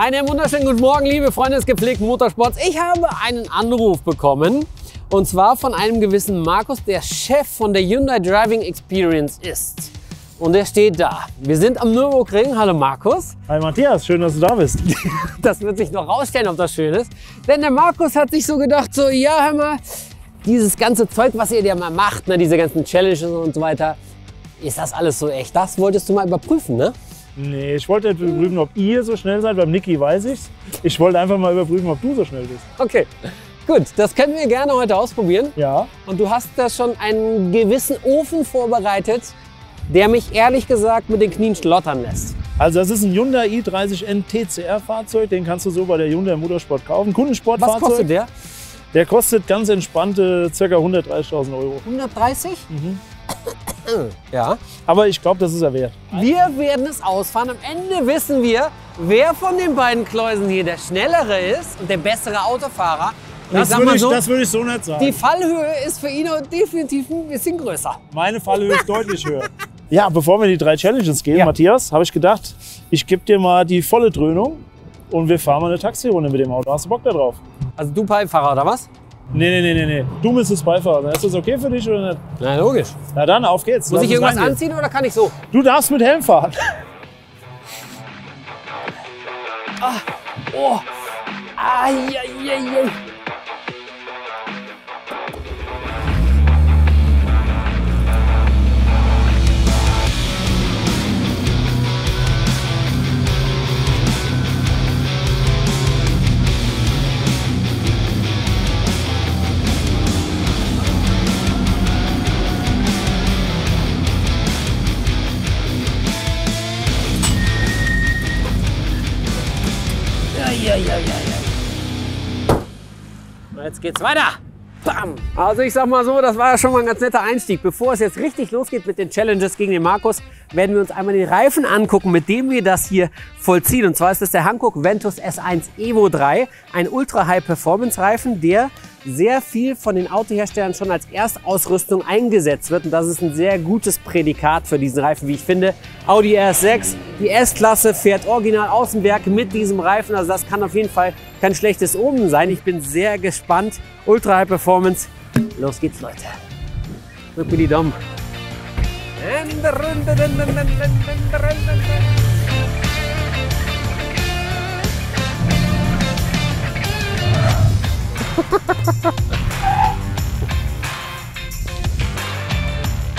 Einen wunderschönen guten Morgen, liebe Freunde des gepflegten Motorsports. Ich habe einen Anruf bekommen und zwar von einem gewissen Markus, der Chef von der Hyundai Driving Experience ist. Und der steht da. Wir sind am Nürburgring. Hallo Markus. Hi Matthias, schön, dass du da bist. Das wird sich noch rausstellen, ob das schön ist. Denn der Markus hat sich so gedacht, so, ja, hör mal, dieses ganze Zeug, was ihr dir mal macht, ne, diese ganzen Challenges und so weiter, ist das alles so echt? Das wolltest du mal überprüfen, ne? Nee, ich wollte nicht überprüfen, ob ihr so schnell seid. Beim Niki weiß ich's. Ich wollte einfach mal überprüfen, ob du so schnell bist. Okay, gut, das können wir gerne heute ausprobieren. Ja. Und du hast da schon einen gewissen Ofen vorbereitet, der mich ehrlich gesagt mit den Knien schlottern lässt. Also das ist ein Hyundai i30N TCR-Fahrzeug. Den kannst du so bei der Hyundai Motorsport kaufen. Was Kundensportfahrzeug. kostet der? Der kostet ganz entspannte ca. 130.000 Euro. 130? Ja. Aber ich glaube, das ist er wert. Wir werden es ausfahren. Am Ende wissen wir, wer von den beiden Kläusen hier der schnellere ist und der bessere Autofahrer. Und ich Das würde ich, so, das würde ich so nicht sagen. die Fallhöhe ist für ihn definitiv ein bisschen größer. Meine Fallhöhe ist deutlich höher. Ja, bevor wir in die drei Challenges gehen, Ja. Matthias, habe ich gedacht, ich gebe dir mal die volle Dröhnung und wir fahren mal eine Taxirunde mit dem Auto. Hast du Bock da drauf? Also du Beifahrer oder was? Nee, nee, nee, nee, nee. Du müsstest Beifahrer sein. Ist das okay für dich oder nicht? Na logisch. Na dann, auf geht's. Muss Lass ich irgendwas reingehen. anziehen oder kann ich so? Du darfst mit Helm fahren. Oh. Ai, ai, ai, ai. Jetzt geht's weiter. Bam. Also ich sag mal so, das war ja schon mal ein ganz netter Einstieg. Bevor es jetzt richtig losgeht mit den Challenges gegen den Markus, werden wir uns einmal den Reifen angucken, mit dem wir das hier vollziehen. Und zwar ist das der Hankook Ventus S1 Evo 3, ein Ultra High Performance Reifen, der sehr viel von den Autoherstellern schon als Erstausrüstung eingesetzt wird. Und das ist ein sehr gutes Prädikat für diesen Reifen, wie ich finde. Audi RS6, die S-Klasse fährt original Außenwerk mit diesem Reifen. Also das kann auf jeden Fall kein schlechtes Omen sein. Ich bin sehr gespannt. Ultra High Performance. Los geht's, Leute. Drück mir die Daumen.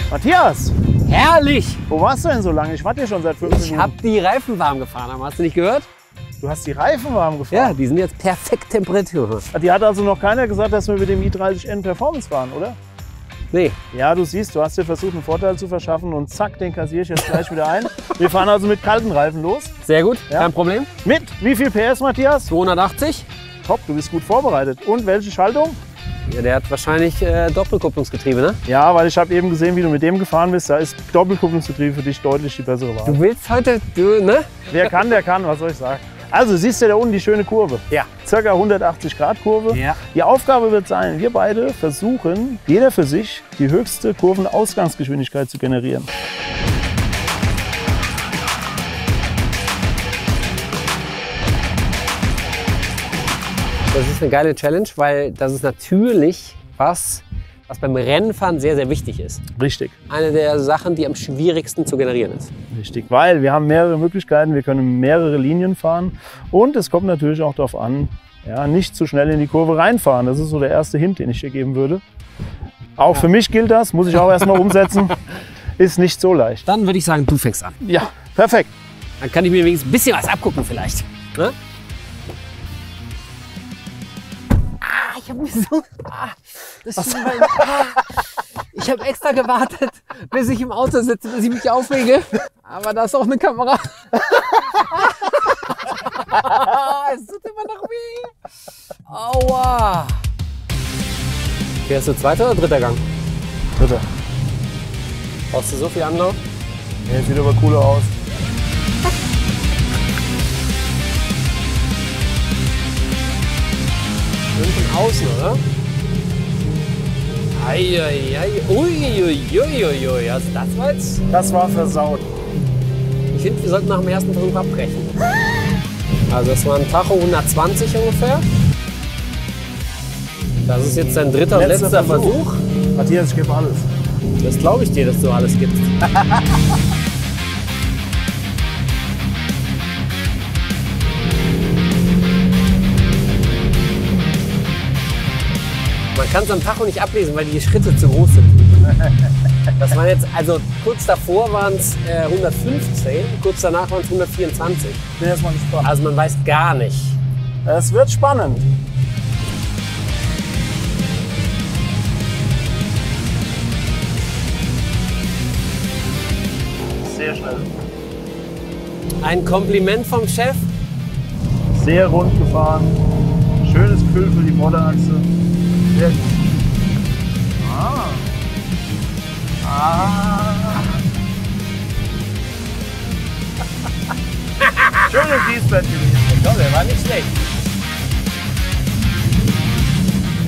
Matthias, Herrlich! wo warst du denn so lange? Ich warte hier schon seit fünf Ich Minuten. habe die Reifen warm gefahren. Hast du nicht gehört? Du hast die Reifen warm Ja, gefahren. die sind jetzt perfekt Temperatur. Die hat also noch keiner gesagt, dass wir mit dem i30N Performance fahren, oder? Nee, Ja, du siehst, du hast dir versucht, einen Vorteil zu verschaffen und zack, den kassiere ich jetzt gleich wieder ein. Wir fahren also mit kalten Reifen los. sehr gut, Ja. kein Problem. Mit wie viel PS, Matthias? 280. Top, du bist gut vorbereitet. Und welche Schaltung? Ja, der hat wahrscheinlich äh, Doppelkupplungsgetriebe, ne? Ja, weil ich habe eben gesehen, wie du mit dem gefahren bist. Da ist Doppelkupplungsgetriebe für dich deutlich die bessere Wahl. Du willst heute, du, ne? Wer kann, der kann, was soll ich sagen. Also siehst du da unten die schöne Kurve. Ja. Circa 180 Grad Kurve. Ja. Die Aufgabe wird sein, wir beide versuchen, jeder für sich, die höchste Kurvenausgangsgeschwindigkeit zu generieren. Das ist eine geile Challenge, weil das ist natürlich was, was beim Rennenfahren sehr, sehr wichtig ist. Richtig. Eine der Sachen, die am schwierigsten zu generieren ist. Richtig, weil wir haben mehrere Möglichkeiten, wir können mehrere Linien fahren und es kommt natürlich auch darauf an, ja, nicht zu schnell in die Kurve reinfahren. Das ist so der erste Hint, den ich dir geben würde. Auch für mich gilt das, muss ich auch erstmal umsetzen. Ist nicht so leicht. Dann würde ich sagen, du fängst an. Ja, perfekt. Dann kann ich mir wenigstens ein bisschen was abgucken vielleicht. Ne? Habe mir so... Ah, das ist mein, ah, ich habe extra gewartet, bis ich im Auto sitze, bis ich mich aufrege. Aber da ist auch eine Kamera. es tut immer noch weh. Aua. Fährst du zweiter oder dritter Gang? Dritter. Brauchst du so viel Anlauf? Ja, sieht aber cooler aus. Schön von außen, oder? Eieiei. Uiuiuiui. Also das war jetzt. Das war versaut. Ich finde, wir sollten nach dem ersten Versuch abbrechen. Also das war ein Tacho 120 ungefähr. Das ist jetzt dein dritter und Letzter letzter Versuch. Versuch. Matthias, ich gebe alles. Das glaube ich dir, dass du alles gibst. kann es am Tacho nicht ablesen, weil die Schritte zu groß sind. Das waren jetzt, also kurz davor waren es äh, 115, kurz danach waren es 124. Ich bin erstmal gespannt. Also man weiß gar nicht. Es wird spannend. Sehr schnell. Ein Kompliment vom Chef. Sehr rund gefahren. Schönes Gefühl für die Vorderachse. Sehr gut. Ah. Ah. Schöne Kiesbett gewesen. Ja, der war nicht schlecht.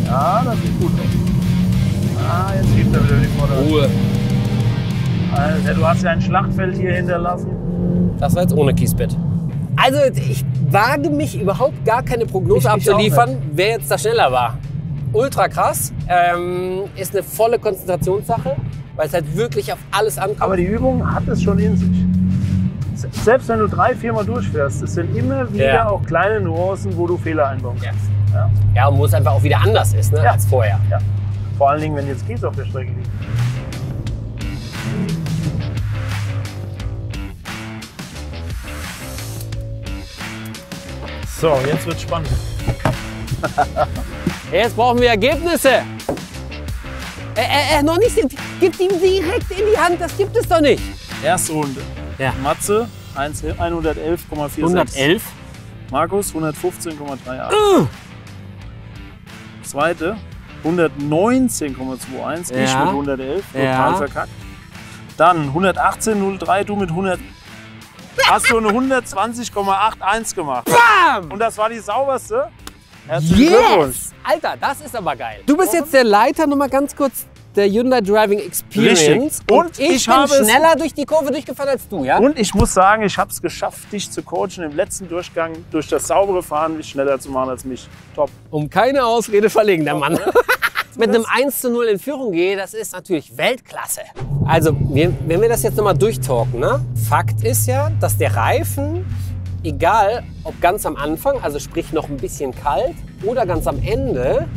Ja, das sieht gut aus. Ah, jetzt gibt er wieder die Vorderachse. Ruhe. Alter, du hast ja ein Schlachtfeld hier hinterlassen. Das war jetzt ohne Kiesbett. Also ich wage mich überhaupt gar keine Prognose Ich abzuliefern, wer jetzt da schneller war. Ultra krass. Ähm, ist eine volle Konzentrationssache, weil es halt wirklich auf alles ankommt. Aber die Übung hat es schon in sich. Se- Selbst wenn du drei, viermal durchfährst, es sind immer wieder Ja. auch kleine Nuancen, wo du Fehler einbauen ja. kannst. Ja. ja, und wo es einfach auch wieder anders ist ne, Ja. als vorher. Ja. Vor allen Dingen, wenn jetzt Kies auf der Strecke liegt. So, jetzt wird spannend. Jetzt brauchen wir Ergebnisse. Äh, äh, äh, noch nicht. Gib ihm direkt in die Hand, das gibt es doch nicht. Erste Runde. Ja. Matze 1 111,46. 111. Markus 115,38. Uh, Zweite 119,21. Ich Ja. mit 111. Total Ja. verkackt. Dann 118,03. Du mit 100. Hast du eine 120,81 gemacht. bam! Und das war die sauberste. Herzlichen Glückwunsch. Yes! Alter, das ist aber geil. Du bist jetzt der Leiter, noch mal ganz kurz, der Hyundai Driving Experience. Richtig. Und ich, ich bin schneller durch die Kurve durchgefahren als du, ja? Und ich muss sagen, ich habe es geschafft, dich zu coachen im letzten Durchgang durch das saubere Fahren mich schneller zu machen als mich. Top. Um keine Ausrede verlegen, der Mann. Mit einem 1 zu 0 in Führung gehe, das ist natürlich Weltklasse. Also, wenn wir das jetzt nochmal durchtalken, ne? Fakt ist ja, dass der Reifen, egal ob ganz am Anfang, also sprich noch ein bisschen kalt, oder ganz am Ende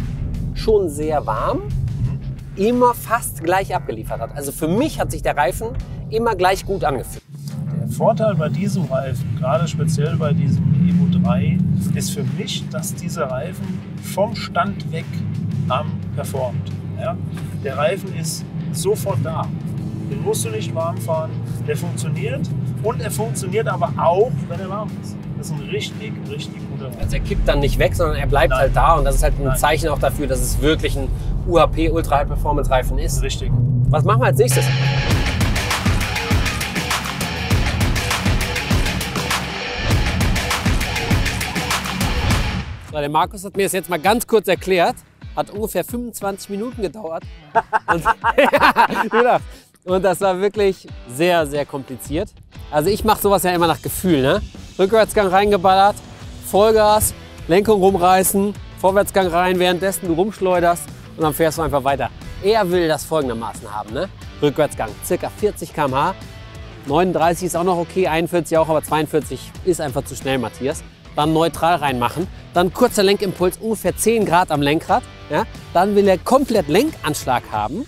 schon sehr warm, immer fast gleich abgeliefert hat. Also für mich hat sich der Reifen immer gleich gut angefühlt. Der Vorteil bei diesem Reifen, gerade speziell bei diesem Evo 3, ist für mich, dass dieser Reifen vom Stand weg am performt. Ja? Der Reifen ist sofort da. Den musst du nicht warm fahren. Der funktioniert und er funktioniert aber auch, wenn er warm ist. Das ist ein richtig, richtig guter Reifen. Also er kippt dann nicht weg, sondern er bleibt Nein. halt da und das ist halt ein Nein. Zeichen auch dafür, dass es wirklich ein UHP Ultra High Performance Reifen ist. Richtig. Was machen wir als nächstes? Der Markus hat mir das jetzt mal ganz kurz erklärt. Hat ungefähr 25 Minuten gedauert. Und, ja. Und das war wirklich sehr, sehr kompliziert. Also ich mache sowas ja immer nach Gefühl. Ne? Rückwärtsgang reingeballert, Vollgas, Lenkung rumreißen, Vorwärtsgang rein, währenddessen du rumschleuderst und dann fährst du einfach weiter. Er will das folgendermaßen haben. Ne? Rückwärtsgang, circa 40 km/h. 39 ist auch noch okay, 41 auch, aber 42 ist einfach zu schnell, Matthias. Dann neutral reinmachen, dann kurzer Lenkimpuls, ungefähr 10 Grad am Lenkrad. Ja? Dann will er komplett Lenkanschlag haben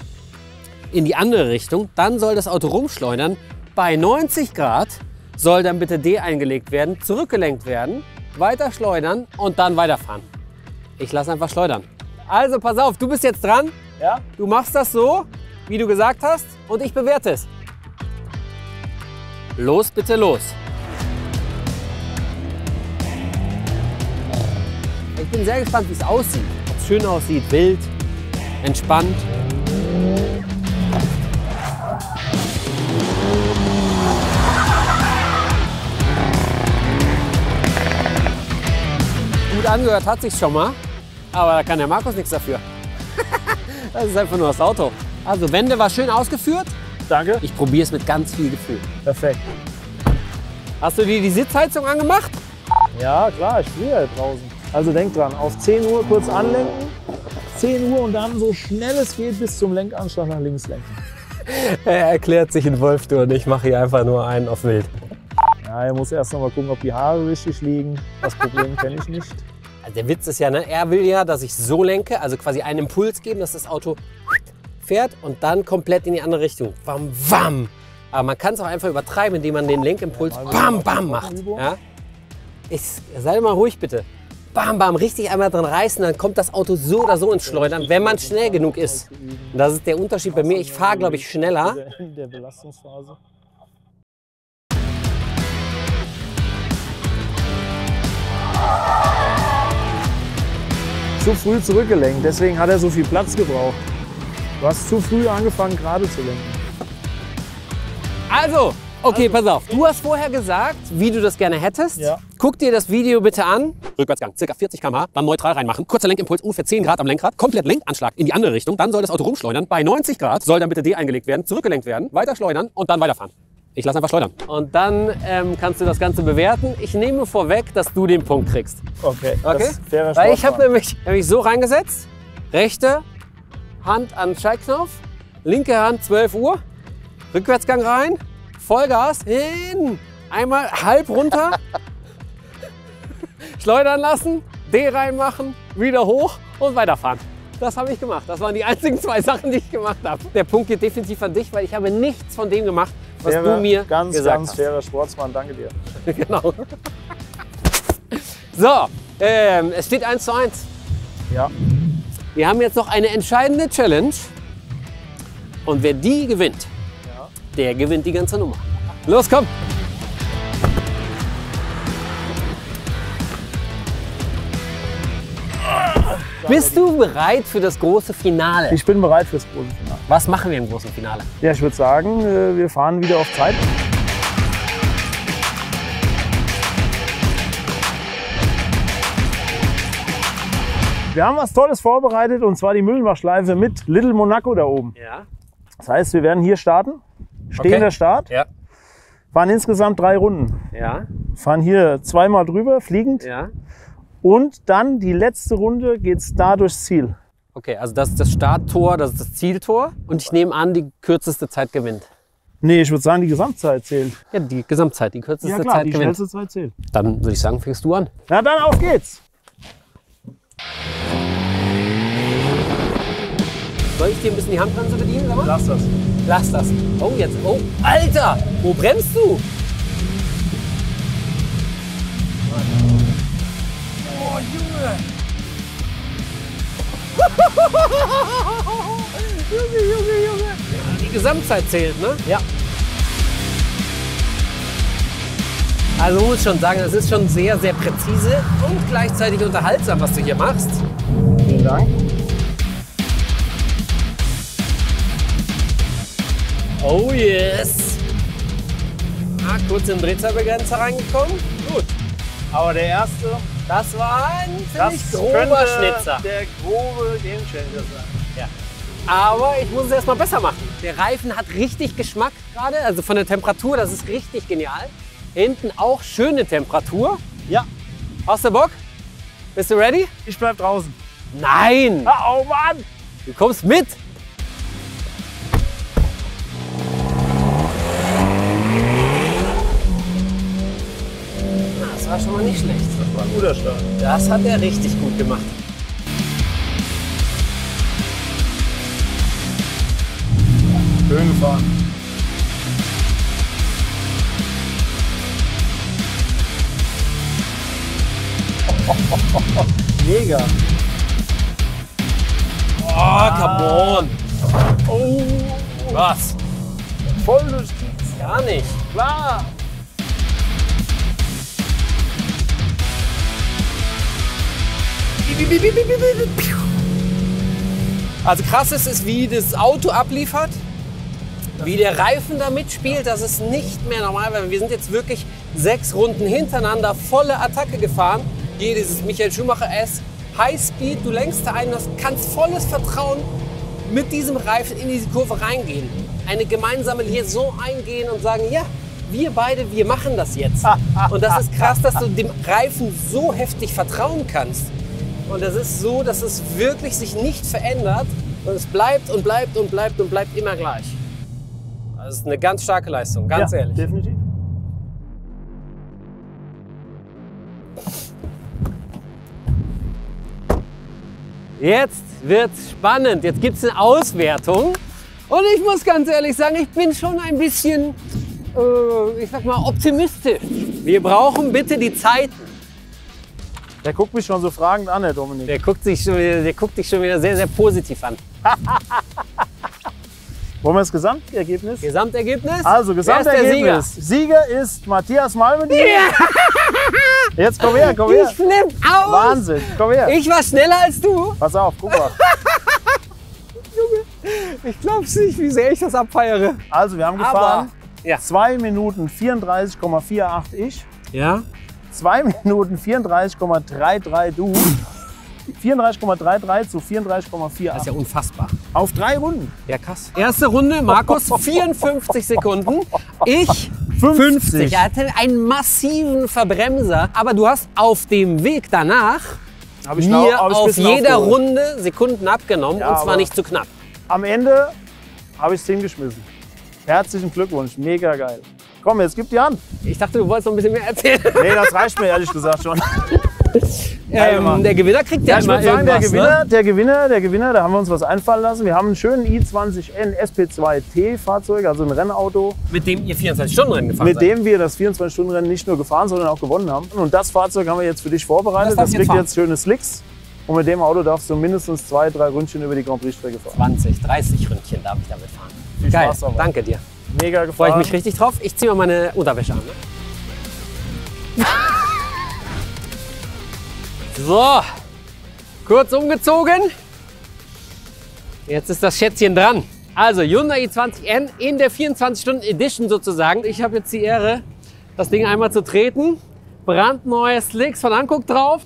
in die andere Richtung. Dann soll das Auto rumschleudern. Bei 90 Grad soll dann bitte D eingelegt werden, zurückgelenkt werden, weiter schleudern und dann weiterfahren. Ich lasse einfach schleudern. Also pass auf, du bist jetzt dran. Ja? Du machst das so, wie du gesagt hast, und ich bewerte es. Los, bitte los. Ich bin sehr gespannt, wie es aussieht. Ob es schön aussieht, wild, entspannt. Angehört hat sich schon mal, aber da kann der Markus nichts dafür. Das ist einfach nur das Auto. Also Wende war schön ausgeführt. Danke. Ich probiere es mit ganz viel Gefühl. Perfekt. Hast du dir die Sitzheizung angemacht? Ja, klar, ich friere halt draußen. Also denk dran, auf 10 Uhr kurz anlenken, 10 Uhr und dann so schnell es geht bis zum Lenkanschlag nach links lenken. Er erklärt sich in Wolftour und ich mache hier einfach nur einen auf wild. Ja, er muss erst noch mal gucken, ob die Haare richtig liegen. Das Problem kenne ich nicht. Also der Witz ist ja, ne, er will ja, dass ich so lenke, also quasi einen Impuls geben, dass das Auto fährt und dann komplett in die andere Richtung. Wam, wam. Aber man kann es auch einfach übertreiben, indem man den Lenkimpuls bam, bam macht. Ja? Ich, sei mal ruhig bitte. Bam, bam, richtig einmal dran reißen, dann kommt das Auto so oder so ins Schleudern, wenn man schnell genug ist. Und das ist der Unterschied bei mir. Ich fahre, glaube ich, schneller. In der Belastungsphase. Zu früh zurückgelenkt, deswegen hat er so viel Platz gebraucht. Du hast zu früh angefangen, gerade zu lenken. Also, okay, pass auf. Du hast vorher gesagt, wie du das gerne hättest. Ja. Guck dir das Video bitte an. Rückwärtsgang, circa 40 km/h, dann neutral reinmachen. Kurzer Lenkimpuls, ungefähr 10 Grad am Lenkrad. Komplett Lenkanschlag in die andere Richtung. Dann soll das Auto rumschleudern. Bei 90 Grad soll dann bitte D eingelegt werden, zurückgelenkt werden, weiter schleudern und dann weiterfahren. Ich lasse einfach schleudern. Und dann ähm, kannst du das Ganze bewerten. Ich nehme vorweg, dass du den Punkt kriegst. Okay, Okay? das ist fairer Weil ich habe nämlich, nämlich so reingesetzt. Rechte Hand an den Schaltknopf, linke Hand 12 Uhr, Rückwärtsgang rein, Vollgas hin, einmal halb runter, schleudern lassen, D reinmachen, wieder hoch und weiterfahren. Das habe ich gemacht. Das waren die einzigen zwei Sachen, die ich gemacht habe. Der Punkt geht definitiv an dich, weil ich habe nichts von dem gemacht, was Fairer, du mir ganz, gesagt ganz hast. fairer Sportsmann, danke dir. genau. So, ähm, es steht 1 zu 1. Ja, Wir haben jetzt noch eine entscheidende Challenge. Und wer die gewinnt, Ja. der gewinnt die ganze Nummer. Los, komm! Bist du bereit für das große Finale? ich bin bereit fürs große Finale. Was machen wir im großen Finale? Ja, ich würde sagen, äh, wir fahren wieder auf Zeit. Wir haben was Tolles vorbereitet und zwar die Müllenbachschleife mit Little Monaco da oben. Ja. Das heißt, wir werden hier starten, stehender Okay. Start, Ja. fahren insgesamt drei Runden. Ja. Fahren hier zweimal drüber, fliegend Ja. und dann die letzte Runde geht's da durchs Ziel. Okay, also das ist das Starttor, das ist das Zieltor. Und ich nehme an, die kürzeste Zeit gewinnt. Nee, ich würde sagen, die Gesamtzeit zählt. Ja, die Gesamtzeit, die kürzeste Ja klar, Zeit die gewinnt. schnellste Zeit zählt. Dann würde ich sagen, fängst du an. Na dann, auf geht's! Soll ich dir ein bisschen die Handbremse bedienen? Sag mal? Lass das. Lass das. Oh, jetzt. Oh, Alter! Wo bremst du? Oh, Junge! Junge, Junge, Junge! Die Gesamtzeit zählt, ne? Ja. Also muss ich schon sagen, es ist schon sehr, sehr präzise und gleichzeitig unterhaltsam, was du hier machst. Vielen Dank. Oh yes! Ah, kurz in den Drehzahlbegrenzer reingekommen. Gut. Aber der erste, Das war ein das ziemlich grober könnte Schnitzer. der grobe Gamechanger sein. Aber ich muss es erstmal besser machen. Der Reifen hat richtig Geschmack gerade, also von der Temperatur, das ist richtig genial. Hinten auch schöne Temperatur. Ja, Hast du Bock? Bist du ready? ich bleib draußen. Nein! Ah, oh Mann! Du kommst mit! Na, Das war schon mal nicht schlecht. Das war ein guter Start. Das hat er richtig gut gemacht. Schön gefahren. Mega. Oh, come on! Oh, Was? voll die Gar nicht. Klar. Also krass ist es, wie das Auto abliefert, wie der Reifen da mitspielt. Das ist nicht mehr normal, weil wir sind jetzt wirklich sechs Runden hintereinander volle Attacke gefahren. Hier dieses Michael Schumacher S. High Speed, du lenkst da ein, du kannst volles Vertrauen mit diesem Reifen in diese Kurve reingehen. Eine gemeinsame Liaison eingehen und sagen, ja, wir beide, wir machen das jetzt. Und das ist krass, dass du dem Reifen so heftig vertrauen kannst. Und das ist so, dass es wirklich sich nicht verändert. Und es bleibt und bleibt und bleibt und bleibt immer gleich. Das ist eine ganz starke Leistung, ganz ja, ehrlich. Definitiv. Jetzt wird's spannend. Jetzt gibt's eine Auswertung. Und ich muss ganz ehrlich sagen, ich bin schon ein bisschen, äh, ich sag mal, optimistisch. Wir brauchen bitte die Zeiten. Der guckt mich schon so fragend an, Herr Dominik. Der guckt, sich schon wieder, der guckt dich schon wieder sehr, sehr positiv an. Wollen wir das Gesamtergebnis? Gesamtergebnis? Also, Wer ist Gesamtergebnis. Sieger? ist Matthias Malmedy. Jetzt komm her, komm her. Ich flipp aus! Wahnsinn, komm her. Ich war schneller als du. Pass auf, guck mal. Ich glaub's nicht, wie sehr ich das abfeiere. Also, wir haben Aber, gefahren ja. 2 Minuten 34,48 ich, Ja? 2 Minuten 34,33 du, 34,33 zu Das ist ja 34,48. unfassbar. Auf drei Runden. Ja, krass. Erste Runde, Markus 54 Sekunden. Ich 50. 50. Er hatte einen massiven Verbremser. Aber du hast auf dem Weg danach mir ein auf jeder aufgeholt. Runde Sekunden abgenommen. Ja, und zwar nicht zu knapp. Am Ende habe ich es hingeschmissen. Herzlichen Glückwunsch, mega geil. Komm, jetzt gib die Hand. Ich dachte, du wolltest noch ein bisschen mehr erzählen. Nee, das reicht mir ehrlich gesagt schon. Ähm, der Gewinner kriegt ja, Ja, immer sagen, der Gewinner, Ne? der Gewinner, der Gewinner, da haben wir uns was einfallen lassen. Wir haben einen schönen i20N SP2T Fahrzeug, also ein Rennauto, Mit dem ihr 24 Stunden Rennen gefahren mit seid. dem wir das 24-Stunden-Rennen nicht nur gefahren, sondern auch gewonnen haben. Und das Fahrzeug haben wir jetzt für dich vorbereitet. Das Das, jetzt kriegt fahren. jetzt schöne Slicks. Und mit dem Auto darfst du mindestens zwei, drei Ründchen über die Grand Prix-Strecke fahren. 20, 30 Ründchen darf ich damit fahren. Viel Geil, danke dir. Mega Freue gefahren. ich mich richtig drauf. Ich ziehe mal meine Unterwäsche an. Ne? so, kurz umgezogen. Jetzt ist das Schätzchen dran. Also Hyundai i20N in der 24-Stunden-Edition sozusagen. Ich habe jetzt die Ehre, das Ding einmal zu treten. Brandneue Slicks von Anguck drauf.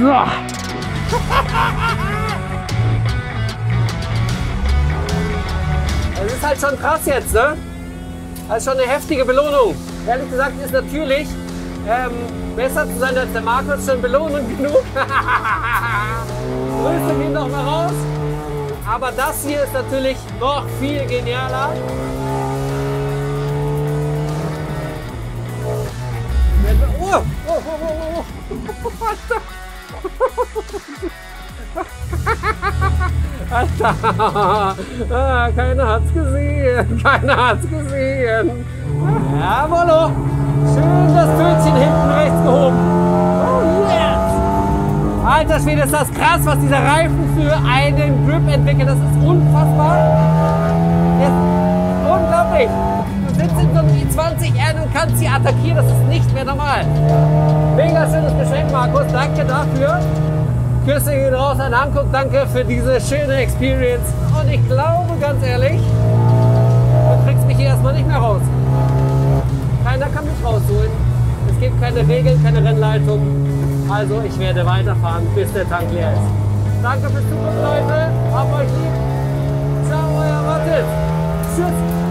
So. halt schon krass jetzt, ne? Das ist schon eine heftige Belohnung. Ehrlich gesagt ist natürlich ähm, besser zu sein als der Markus schon Belohnung genug. Grüße gehen noch mal raus. Aber das hier ist natürlich noch viel genialer. Oh, oh, oh, oh, oh. Alter, ah, keiner hat's gesehen, keiner hat's gesehen. Jawollo, schön das Tötchen hinten rechts gehoben. Oh yes! Alter Schwede, ist das krass, was dieser Reifen für einen Grip entwickelt. Das ist unfassbar. Das unglaublich. Du sitzt in so einem i20R und kannst sie attackieren, das ist nicht mehr normal. Mega schönes Geschenk, Markus. Danke dafür. Küsse gehen raus an Hankook. Danke für diese schöne Experience. Und ich glaube, ganz ehrlich, du kriegst mich hier erstmal nicht mehr raus. Keiner kann mich rausholen. Es gibt keine Regeln, keine Rennleitung. Also ich werde weiterfahren, bis der Tank leer ist. Danke fürs Zugucken, Leute. Hab euch lieb. Ciao, euer Mattes. Tschüss.